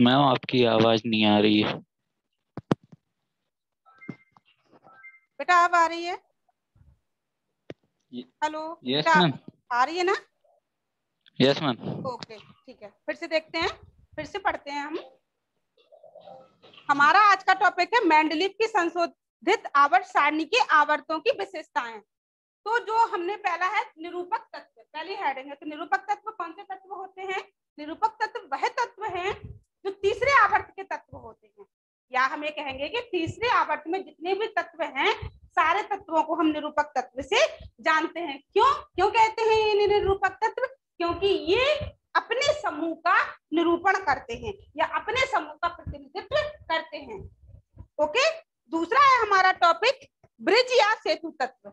Ma'am आपकी आवाज़ नहीं आ रही है। बेटा अब आ रही है? हेलो? यस मैम आ रही है ना? यस मैम ओके ठीक है। फिर से देखते हैं। फिर से पढ़ते हैं हम। हमारा आज का टॉपिक है मैंडलीव की संशोधित आवर्त सारणी के आवर्तों की विशेषताएँ। तो जो हमने पहला है निरूपक तत्व। पहली हेडिंग है। तो निरूपक तत्व कौन से तत्व होते हैं? निरूपक तत्व वह तत्व हैं जो तीसरे आवर्त के तत्व होते हैं। या हम ये कहेंगे कि तीसरे आवर्त में जितने भी तत्व हैं, सारे तत्वों को हम निरूपक तत्व से जानते हैं। क्यों? क्यों कहते हैं ये निरूपक तत्व क्योंकि ये अपने समूह का निरूपण करते हैं या अपने समूह का प्रतिनिधित्व करते हैं ओके दूसरा है हमारा टॉपिक ब्रिज या सेतु तत्व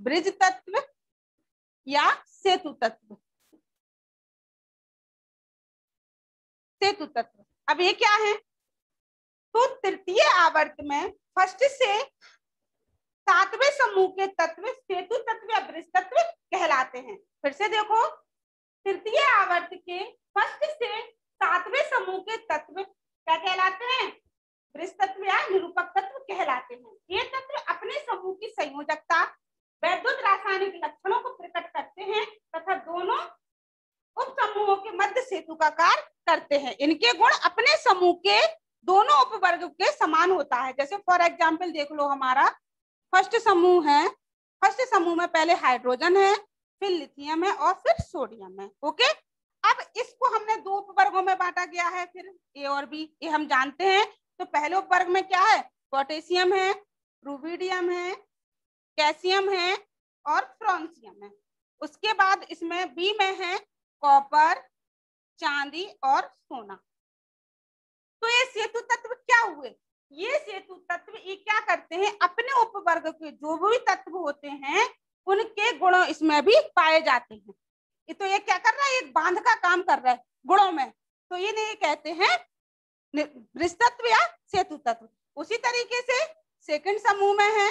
ब्रिज तत्व या सेतु तत्व सेतु तत्व अब ये क्या है तो तृतीय आवर्त में, फ़र्स्ट से सातवें समूह के तत्व, सेतु तत्व या ब्रिज तत्व कहलाते हैं। फिर से देखो, तृतीय आवर्त के फ़र्स्ट से सातवें समूह के तत्व क्या कहलाते हैं? तत्व या निरूपक तत्व कहलाते हैं। ये तत्व अपने समूह की संयोजकता, वैद्युत रासायनिक लक्षणों को प्रकट करते हैं तथा दोनों उप समूहों के मध्य सेतु का कार्य करते हैं। इनके गुण अपने समूह के दोनों उपवर्ग के समान होता है। जैसे फॉर एग्ज़ाम्पल देख लो हमारा फ़र्स्ट समूह है। फ़र्स्ट समूह में पहले हाइड्रोजन है, फिर लिथियम है और फिर सोडियम है। ओके अब इसको हमने दो उपवर्गों में बांटा गया है। फिर ए और बी ये हम जानते हैं। तो पहले उपवर्ग में क्या है? पोटेशियम है रूबीडियम है कैल्शियम है और फ्रोंसियम है। उसके बाद इसमें बी में है कॉपर चांदी और सोना। तो ये सेतु तत्व क्या हुए? ये सेतु तत्व ये क्या करते हैं? अपने उपवर्ग के जो भी तत्व होते हैं, उनके गुण इसमें भी पाए जाते हैं। ये तो ये क्या कर रहा है? एक बाँध का काम कर रहा है गुणों में। तो ये नहीं कहते हैं तत्व या सेतु तत्व। उसी तरीके से सेकंड समूह में है।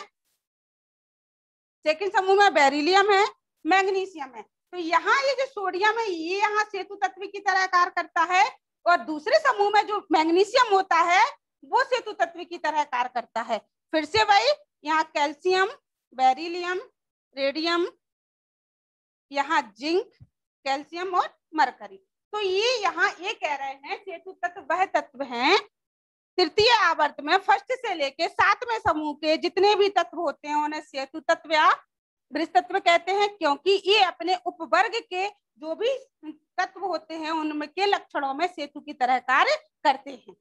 सेकंड समूह में बेरिलियम है मैग्नीशियम है। तो यहाँ ये जो सोडियम है, ये यहाँ सेतु तत्व की तरह कार्य करता है। और दूसरे समूह में जो मैग्नीशियम होता है, वो सेतु तत्व की तरह कार्य करता है। फिर से भाई, यहाँ कैल्शियम, बेरिलियम, रेडियम, यहाँ जिंक, कैल्शियम और मरकरी। तो ये यहाँ ये कह रहे हैं, सेतु तत्व वह तत्व हैं, तृतीय आवर्त में फ़र्स्ट से लेके सातवें समूह के जितने भी तत्व होते हैं, उन्हें सेतु तत्व या तत्व कहते हैं, क्योंकि ये अपने उपवर्ग के जो भी तत्व होते हैं, उनमें के लक्षणों में सेतु की तरह कार्य करते हैं।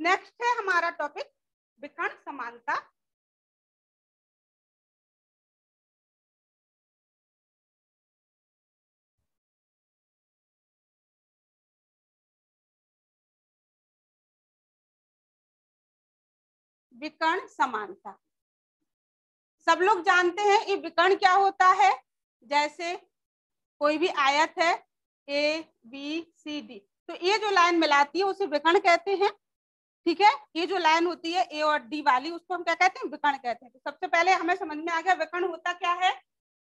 नेक्स्ट है हमारा टॉपिक विकर्ण समानता। विकर्ण समानता। सब लोग जानते हैं ये विकर्ण क्या होता है? जैसे कोई भी आयत है ए बी सी डी तो ये जो लाइन मिलाती है, उसे विकर्ण कहते हैं, ठीक है? ये जो लाइन होती है ए और डी वाली, उसको हम क्या कहते हैं? विकर्ण कहते हैं। तो सबसे पहले हमें समझ में आ गया, विकर्ण होता क्या है?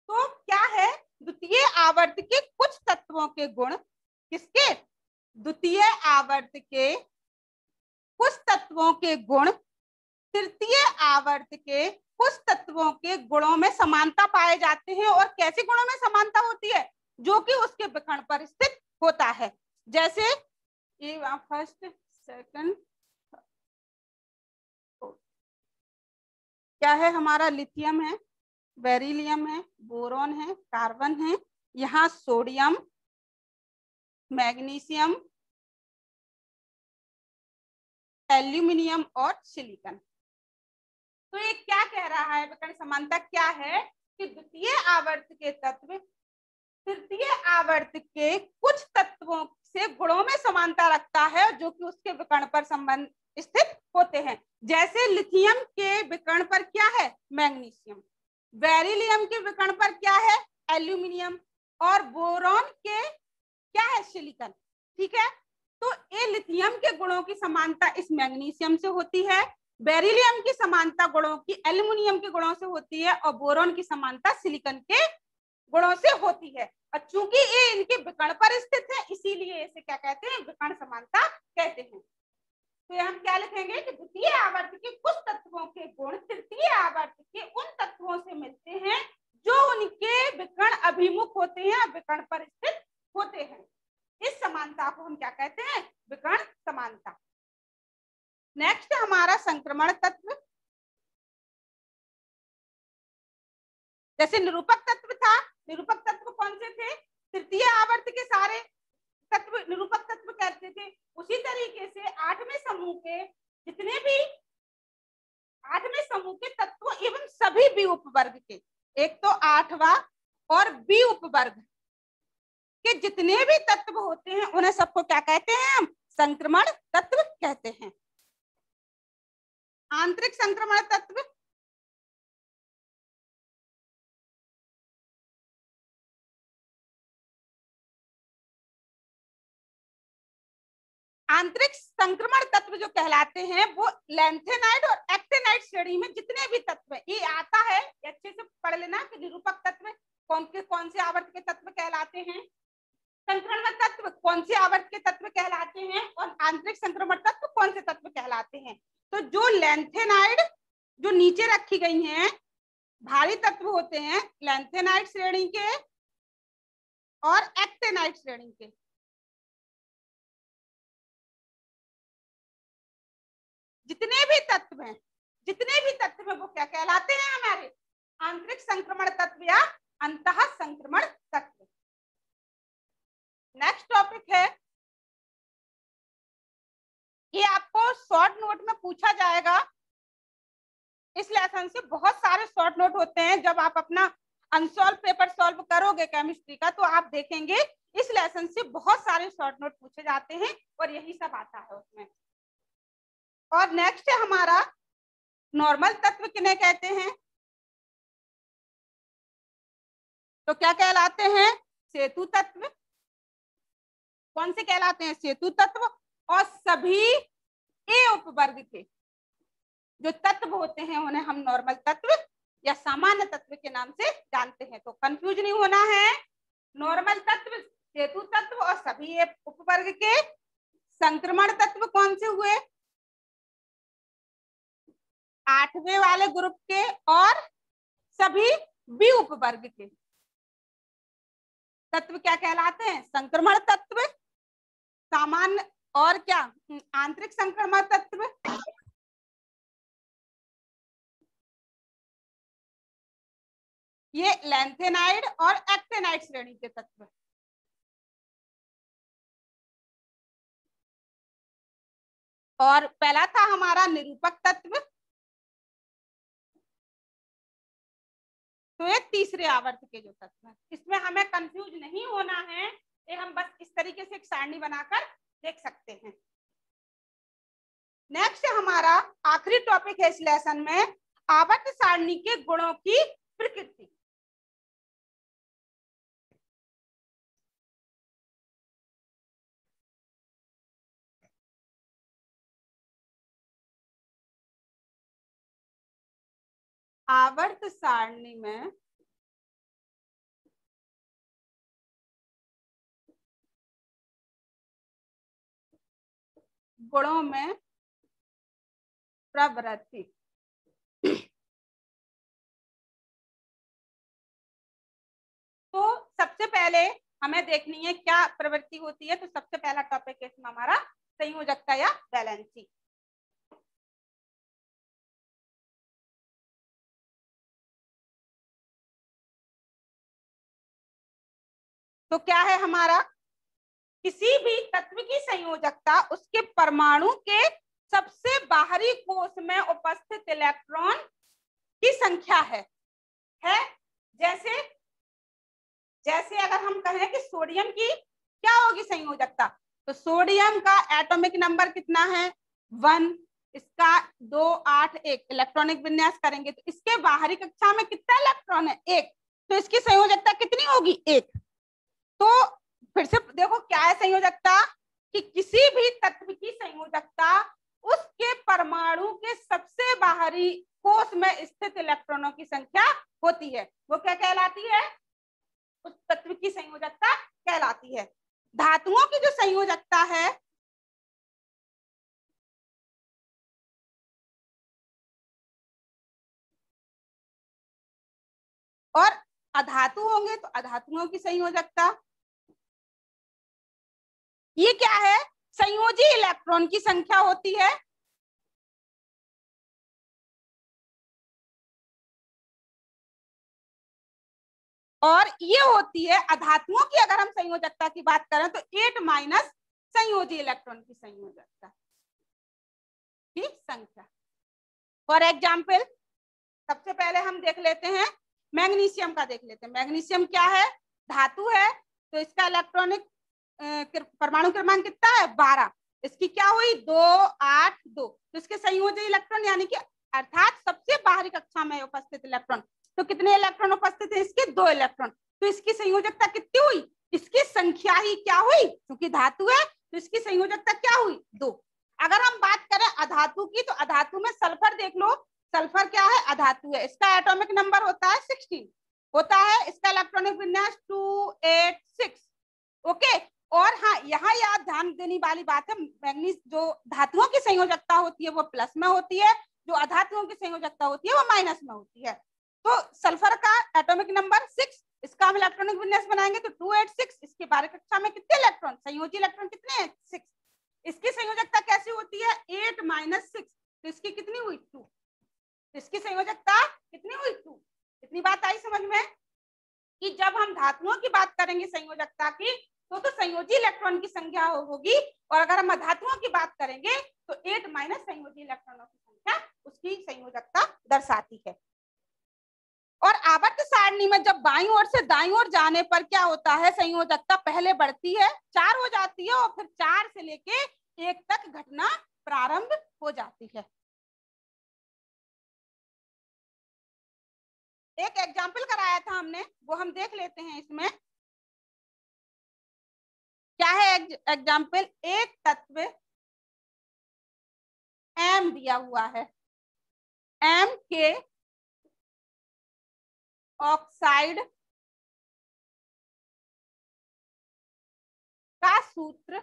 तो क्या है? द्वितीय आवर्त के कुछ तत्वों के गुण। किसके? द्वितीय आवर्त के कुछ तत्वों के गुण। तृतीय आवर्त के कुछ तत्वों के गुणों में समानता पाए जाते हैं और कैसे गुणों में समानता होती है? जो कि उसके विकर्ण पर स्थित होता है। जैसे, ये फ़र्स्ट सेकंड क्या है हमारा? लिथियम है बेरिलियम है बोरॉन है कार्बन है, यहाँ सोडियम मैग्नीशियम एल्यूमिनियम और सिलिकन तो ये क्या कह रहा है समानता क्या है कि द्वितीय आवर्त के तत्व तृतीय आवर्त के कुछ तत्वों से गुणों में समानता रखता है, जो कि उसके विकर्ण पर संबंध स्थित होते हैं। जैसे लिथियम के विकर्ण पर क्या है? मैग्नीशियम। बेरिलियम के विकर्ण पर क्या है? एल्यूमिनियम। और बोरॉन के क्या है? सिलिकन। ठीक है? तो ये लिथियम के गुणों की समानता इस मैग्नीशियम से होती है, बेरिलियम की समानता गुणों की एल्यूमिनियम के गुणों से होती है, और बोरॉन की समानता सिलिकन के गुणों से होती है। और चूँकि ये इनके विकर्ण पर स्थित है, इसीलिए इसे क्या कहते हैं? विकर्ण समानता कहते हैं। तो हम क्या लिखेंगे कि द्वितीय आवर्त के कुछ तत्वों के गुण, तृतीय आवर्त के उन तत्वों से मिलते हैं, जो उनके विकर्ण अभिमुख होते हैं विकर्ण पर स्थित होते हैं। इस समानता को हम क्या कहते हैं? विकर्ण समानता। नेक्स्ट हमारा संक्रमण तत्व। जैसे निरूपक तत्व था निरूपक तत्व कौन से थे? तृतीय आवर्त के सारे तत्व निरूपक तत्व कहते थे। उसी तरीके से आठवें समूह के जितने भी आठवें समूह के तत्व एवं सभी बी उपवर्ग के, एक तो आठवा और बी उपवर्ग के जितने भी तत्व होते हैं, उन्हें सबको क्या कहते हैं हम? संक्रमण तत्व कहते हैं। आंतरिक संक्रमण तत्व आंतरिक संक्रमण तत्व जो कहलाते हैं, वो लेंथेनाइड और एक्टेनाइड श्रेणी में जितने भी तत्व ये आता है अच्छे से पढ़ लेना कि निरूपक तत्व कौन के, कौन से आवर्त के तत्व कहलाते हैं। संक्रमण तत्व कौन से आवर्त के तत्व कहलाते हैं और आंतरिक संक्रमण तत्व कौन से तत्व कहलाते हैं। तो जो लेंथेनाइड जो नीचे रखी गई हैं, भारी तत्व होते हैं लेंथेनाइड श्रेणी के और एक्टेनाइड श्रेणी के। जितने भी तत्व हैं, जितने भी तत्व हैं, वो क्या कहलाते हैं हमारे? आंतरिक संक्रमण तत्व या अंत संक्रमण तत्व। नेक्स्ट टॉपिक है। ये आपको शॉर्ट नोट में पूछा जाएगा। इस लेसन से बहुत सारे शॉर्ट नोट होते हैं। जब आप अपना अनसॉल्व पेपर सॉल्व करोगे केमिस्ट्री का तो आप देखेंगे, इस लेसन से बहुत सारे शॉर्ट नोट पूछे जाते हैं और यही सब आता है उसमें। और नेक्स्ट है हमारा नॉर्मल तत्व किन्हें कहते हैं? तो क्या कहलाते हैं? सेतु तत्व। कौन से कहलाते हैं? सेतु तत्व। और सभी ए उपवर्ग के जो तत्व होते हैं, उन्हें हम नॉर्मल तत्व या सामान्य तत्व के नाम से जानते हैं। तो कंफ्यूज नहीं होना है। नॉर्मल तत्व, सेतु तत्व और सभी उपवर्ग के संक्रमण तत्व कौन से हुए? आठवें वाले ग्रुप के और सभी बी उपवर्ग के। तत्व क्या कहलाते हैं? संक्रमण तत्व, सामान्य और क्या? आंतरिक संक्रमण तत्व। ये लेंथेनाइड और एक्टेनाइड श्रेणी के तत्व। और पहला था हमारा निरूपक तत्व। तो ये तीसरे आवर्त के जो तत्व है। इसमें हमें कंफ्यूज नहीं होना है, ये हम बस इस तरीके से एक सारणी बनाकर देख सकते हैं। नेक्स्ट हमारा आखिरी टॉपिक है इस लेसन में, आवर्त सारणी के गुणों की प्रकृति। आवर्त सारणी में गुणों में प्रवृत्ति। तो सबसे पहले हमें देखनी है क्या प्रवृत्ति होती है तो सबसे पहला टॉपिक इसमें हमारा संयोजकता या बैलेंसी तो क्या है हमारा? किसी भी तत्व की संयोजकता उसके परमाणु के सबसे बाहरी कोष में उपस्थित इलेक्ट्रॉन की संख्या है। है? जैसे जैसे अगर हम कहें कि सोडियम की क्या होगी संयोजकता? तो सोडियम का एटॉमिक नंबर कितना है? वन। इसका दो, आठ, एक। इलेक्ट्रॉनिक विन्यास करेंगे तो इसके बाहरी कक्षा में कितना इलेक्ट्रॉन है? एक। तो इसकी संयोजकता कितनी होगी? एक। तो फिर से देखो क्या है संयोजकता कि किसी भी तत्व की संयोजकता उसके परमाणु के सबसे बाहरी कोष में स्थित इलेक्ट्रॉनों की संख्या होती है। वो क्या कहलाती है? उस तत्व की संयोजकता कहलाती है। धातुओं की जो संयोजकता है, और अधातु होंगे तो अधातुओं की संयोजकता ये क्या है? संयोजी इलेक्ट्रॉन की संख्या होती है। और ये होती है अधातुओं की अगर हम संयोजकता की बात करें तो एट माइनस संयोजी इलेक्ट्रॉन की संयोजकता। की संख्या। फॉर एग्ज़ाम्पल सबसे पहले हम देख लेते हैं, मैग्नीशियम का देख लेते हैं। मैग्नीशियम क्या है? धातु है तो इसका इलेक्ट्रॉनिक परमाणु क्रमांक कितना है? बारह। इसकी क्या हुई? दो, आठ, दो। तो इसके संयोजी इलेक्ट्रॉन यानी कि अर्थात सबसे बाहरी कक्षा में उपस्थित इलेक्ट्रॉन। तो कितने इलेक्ट्रॉन उपस्थित है? इसके दो इलेक्ट्रॉन। तो इसकी संयोजकता कितनी हुई? इसकी संख्या ही क्या हुई? क्योंकि धातु है तो इसकी संयोजकता क्या हुई? दो। अगर हम बात करें अधातु की तो अधातु में सल्फ़र देख लो। सल्फ़र क्या है? अधातु है। इसका एटॉमिक नंबर होता है सिक्सटीन होता है इसका इलेक्ट्रॉनिक विन्यास टू एट सिक्स ओके और हाँ यहाँ याद ध्यान देने वाली बात है, मैग्नीज जो धातुओं की संयोजकता होती है, वो प्लस में होती है, जो अधातुओं की संयोजकता होती है, वो माइनस में होती है। तो सल्फ़र का एटॉमिक नंबर सिक्स इसका हम इलेक्ट्रॉनिक विन्यास बनाएँगे तो टू एट सिक्स इसके बारह कक्षा में कितने इलेक्ट्रॉन संयोजी इलेक्ट्रॉन कितने हैं? सिक्स इसकी संयोजकता कैसी होती है? एट माइनस सिक्स तो इसकी कितनी हुई? टू इसकी संयोजकता कितनी हुई? टू इतनी बात आई समझ में? कि जब हम धातुओं की बात करेंगे संयोजकता की तो तो संयोजी इलेक्ट्रॉन की संख्या होगी। और अगर हम धातुओं की बात करेंगे तो एट माइनस संयोजी इलेक्ट्रॉनों की संख्या उसकी संयोजकता दर्शाती है। और आवर्त सारणी में जब बाई ओर से दाई ओर जाने पर क्या होता है? संयोजकता पहले बढ़ती है, चार हो जाती है और फिर चार से लेके एक तक घटना प्रारंभ हो जाती है। एक एग्ज़ाम्पल कराया था हमने, वो हम देख लेते हैं इसमें। क्या है एग्ज़ाम्पल एक तत्व एम दिया हुआ है। एम के ऑक्साइड का सूत्र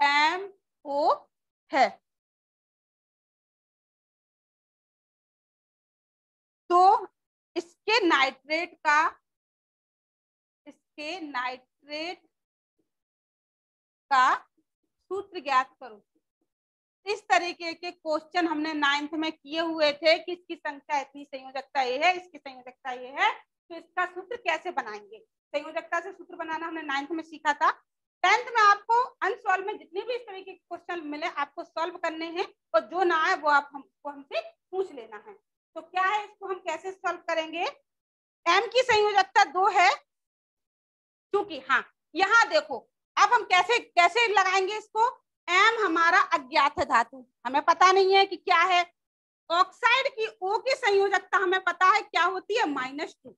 एम ओ है। तो इसके नाइट्रेट का इसके नाइट्रेट का सूत्र ज्ञात करो? इस तरीके के क्वेश्चन हमने नाइन्थ में किए हुए थे कि इसकी संख्या इतनी संयोजकता ये है, इसकी संयोजकता ये है तो इसका सूत्र कैसे बनाएँगे? संयोजकता से सूत्र बनाना हमने नाइन्थ में सीखा था। टेंथ में आपको अनसॉल्व में जितने भी इस तरीके के क्वेश्चन मिले, आपको सॉल्व करने हैं, और जो ना आए वो आप हमको हमसे पूछ लेना है। तो क्या है इसको हम कैसे सॉल्व करेंगे? एम की संयोजकता दो है क्योंकि हाँ यहाँ देखो, अब हम कैसे कैसे लगाएँगे इसको? एम हमारा अज्ञात धातु। हमें पता नहीं है कि क्या है। ऑक्साइड की ओ की संयोजकता हमें पता है क्या होती है? Minus two.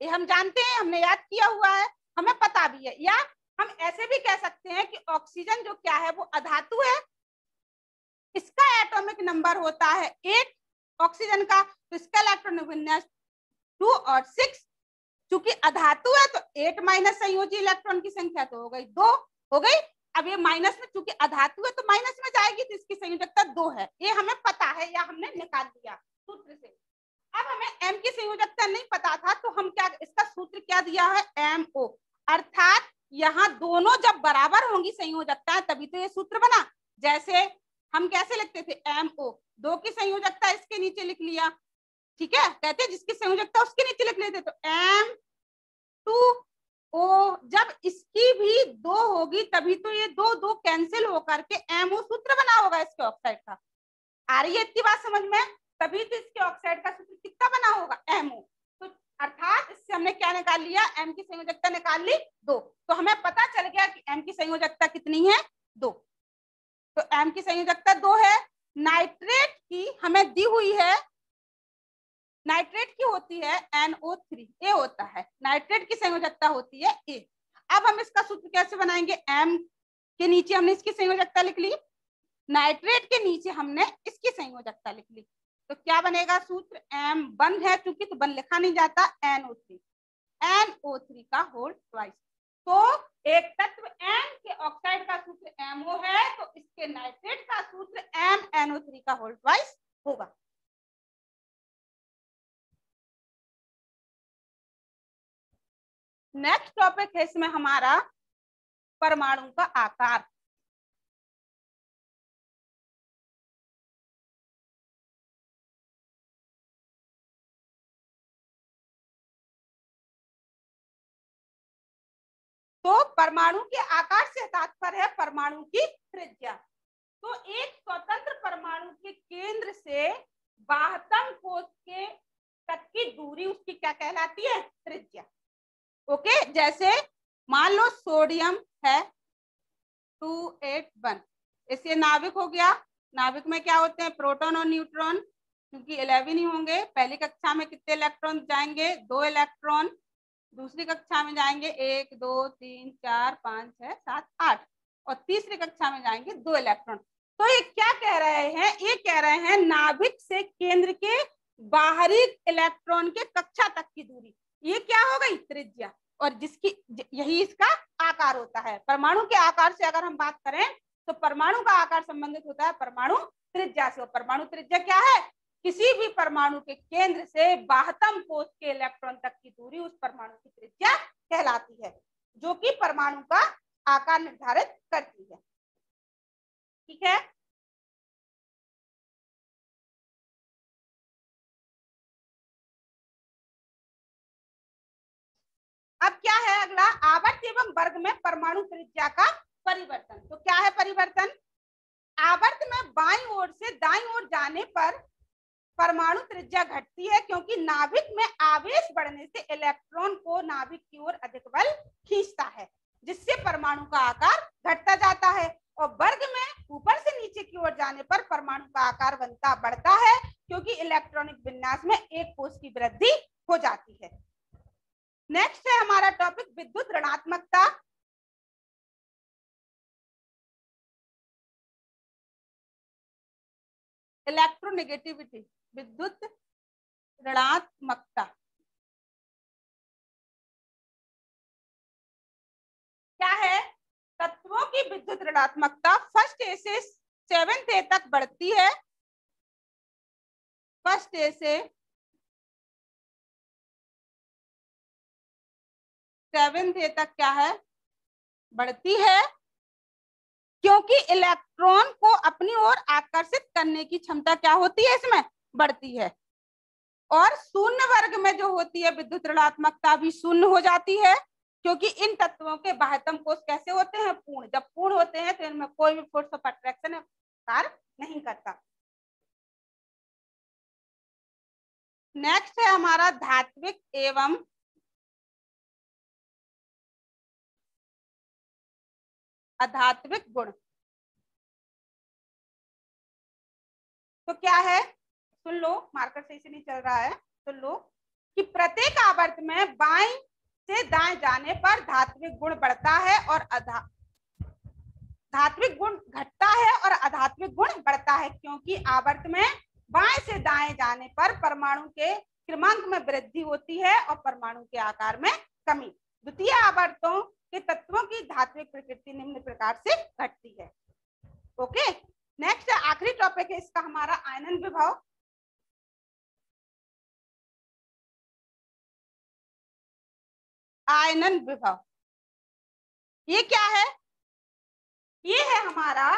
ये हम जानते हैं, हमने याद किया हुआ है। हमें पता भी है। या हम ऐसे भी कह सकते हैं कि ऑक्सीजन जो क्या है, वो अधातु है। इसका एटॉमिक नंबर होता है एट ऑक्सीजन का तो इसका इलेक्ट्रॉन विन्यास टू और सिक्स चूँकि अधातु है तो एट माइनस संयोजी इलेक्ट्रॉन की संख्या तो हो गई, दो हो गई। अब ये माइनस में, चूँकि अधातु है तो माइनस में जाएगी तो इसकी संयोजकता दो है। ये हमें पता है या हमने निकाल दिया सूत्र से। अब हमें एम की संयोजकता नहीं पता था तो हम क्या, इसका सूत्र क्या दिया है? एम ओ अर्थात यहाँ दोनों जब बराबर होंगी संयोजकता तभी तो ये सूत्र बना। जैसे हम कैसे लिखते थे? एम ओ दो की संयोजकता इसके नीचे लिख लिया। ठीक है? कहते हैं जिसकी संयोजकता उसके नीचे लिख लेते तो एम टू ओ जब इसकी भी दो होगी, तभी तो ये दो दो कैंसिल होकर के एम ओ सूत्र बना होगा इसके ऑक्साइड का। आ रही है इतनी बात समझ में? तभी तो इसके ऑक्साइड का सूत्र कितना बना होगा? एम ओ तो अर्थात इससे हमने क्या निकाल लिया? एम की संयोजकता निकाल ली, दो। तो हमें पता चल गया कि एम की संयोजकता कितनी है? दो। तो एम की संयोजकता दो है। नाइट्रेट की हमें दी हुई है नाइट्रेट की होती है NO3 ए होता है। नाइट्रेट की संयोजकता होती है ए। अब हम इसका सूत्र कैसे बनाएँगे? M के नीचे हमने इसकी संयोजकता लिख ली, नाइट्रेट के नीचे हमने इसकी संयोजकता लिख ली। तो क्या बनेगा सूत्र? एम बंद है चूँकि तो बंद लिखा नहीं जाता, एनओ थ्री। एनओ थ्री का होल ट्वाइस। तो एक तत्व एन के ऑक्साइड का सूत्र एमओ है तो इसके नाइट्रेट का सूत्र एम एनओ थ्री का होल ट्वाइस होगा। नेक्स्ट टॉपिक है इसमें हमारा परमाणु का आकार। तो परमाणु के आकार से तात्पर्य है परमाणु की त्रिज्या। तो एक स्वतंत्र परमाणु के केंद्र से बाहतम कोष के तक की दूरी उसकी क्या कहलाती है? त्रिज्या। ओके, जैसे मान लो सोडियम है टू एट वन, इससे नाविक हो गया। नाविक में क्या होते हैं? प्रोटॉन और न्यूट्रॉन, क्योंकि इलेवन ही होंगे। पहली कक्षा में कितने इलेक्ट्रॉन जाएँगे? दो इलेक्ट्रॉन। दूसरी कक्षा में जाएँगे एक, दो, तीन, चार, पाँच छह सात, आठ। और तीसरी कक्षा में जाएँगे दो इलेक्ट्रॉन। तो ये क्या कह रहे हैं? ये कह रहे हैं नाभिक से केंद्र के बाहरी इलेक्ट्रॉन के कक्षा तक की दूरी। ये क्या हो गई त्रिज्या। और जिसकी यही इसका आकार होता है। परमाणु के आकार से अगर हम बात करें तो परमाणु का आकार संबंधित होता है परमाणु त्रिज्या से। परमाणु त्रिज्या क्या है? किसी भी परमाणु के केंद्र से बाहतम कोष के इलेक्ट्रॉन तक की दूरी उस परमाणु की त्रिज्या कहलाती है, जो कि परमाणु का आकार निर्धारित करती है। ठीक है? अब क्या है अगला? आवर्त एवं वर्ग में परमाणु त्रिज्या का परिवर्तन। तो क्या है परिवर्तन? आवर्त में बाई ओर से दाई ओर जाने पर परमाणु त्रिज्या घटती है क्योंकि नाभिक में आवेश बढ़ने से इलेक्ट्रॉन को नाभिक की ओर अधिक बल खींचता है, जिससे परमाणु का आकार घटता जाता है। और वर्ग में ऊपर से नीचे की ओर जाने पर परमाणु का आकार बनता, बढ़ता है क्योंकि इलेक्ट्रॉनिक विन्यास में एक कोष की वृद्धि हो जाती है नेक्स्ट है हमारा टॉपिक विद्युत इलेक्ट्रोनेगेटिविटी विद्युत ऋणात्मकता। क्या है? तत्वों की विद्युत ऋणात्मकता फ़र्स्ट ए से सेवेंथ ए तक बढ़ती है। फ़र्स्ट ए से सेवेंथ ए तक क्या है? बढ़ती है, क्योंकि इलेक्ट्रॉन को अपनी ओर आकर्षित करने की क्षमता क्या होती है इसमें? बढ़ती है। और शून्य वर्ग में जो होती है विद्युत ऋणात्मकता भी शून्य हो जाती है, क्योंकि इन तत्वों के बाह्यतम कोष कैसे होते हैं? पूर्ण। जब पूर्ण होते हैं तो इनमें कोई भी फोर्स ऑफ़ अट्रैक्शन कार्य नहीं करता। नेक्स्ट है हमारा धात्विक एवं अधात्विक गुण। तो क्या है? सुन लो, मार्कर सही से नहीं चल रहा है, सुन लो, कि प्रत्येक आवर्त में बाएँ से दाएँ जाने पर धात्विक गुण बढ़ता है और अधा धात्विक गुण घटता है और अधात्विक गुण बढ़ता है, क्योंकि आवर्त में बाएँ से दाएँ जाने पर परमाणु के क्रमांक में वृद्धि होती है और परमाणु के आकार में कमी। द्वितीय आवर्तों के तत्वों की धात्विक प्रकृति निम्न प्रकार से घटती है। ओके नेक्स्ट आखिरी टॉपिक है इसका हमारा आयनन विभव। आयनन विभव। ये क्या है? ये है हमारा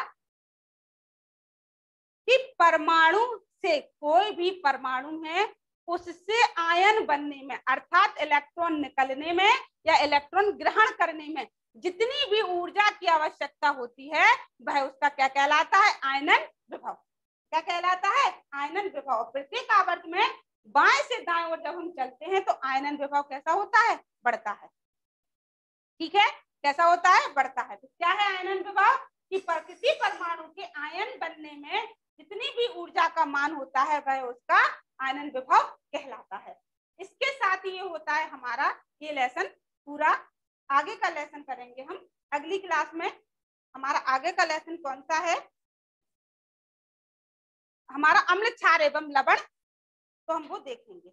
कि परमाणु से कोई भी परमाणु है उससे आयन बनने में, अर्थात इलेक्ट्रॉन निकलने में या इलेक्ट्रॉन ग्रहण करने में जितनी भी ऊर्जा की आवश्यकता होती है, वह उसका क्या कहलाता है? आयनन विभव। क्या कहलाता है? आयनन विभव। प्रत्येक आवर्त में बाएँ से दाएँ ओर जब हम चलते हैं तो आयनन विभव कैसा होता है? बढ़ता है। ठीक है? कैसा होता है? बढ़ता है। तो क्या है आयनन विभव? कि किसी परमाणु के आयन बनने में जितनी भी ऊर्जा का मान होता है, वह उसका आयनन विभव कहलाता है। इसके साथ ही ये होता है हमारा ये लेसन पूरा। आगे का लेसन करेंगे हम। अगली क्लास में हमारा आगे का लेसन कौन सा है? हमारा अम्ल क्षार एवं लवण तो हम वो देखेंगे।